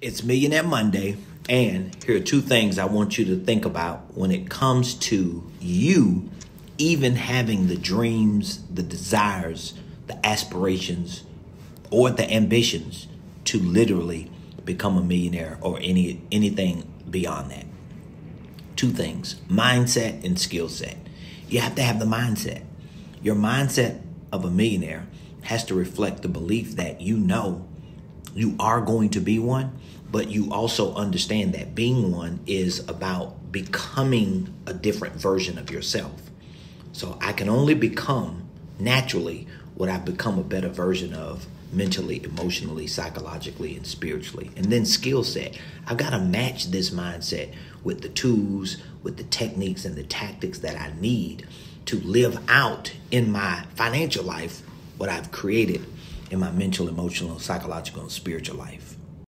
It's Millionaire Monday, and here are two things I want you to think about when it comes to you even having the dreams, the desires, the aspirations, or the ambitions to literally become a millionaire or any anything beyond that. Two things mindset and skill set. You have to have the mindset. Your mindset of a millionaire has to reflect the belief that you know you are going to be one, but you also understand that being one is about becoming a different version of yourself. So I can only become naturally what I've become a better version of mentally, emotionally, psychologically, and spiritually. And then skill set. I've got to match this mindset with the tools, with the techniques, and the tactics that I need to live out in my financial life what I've created in my mental, emotional, psychological, and spiritual life.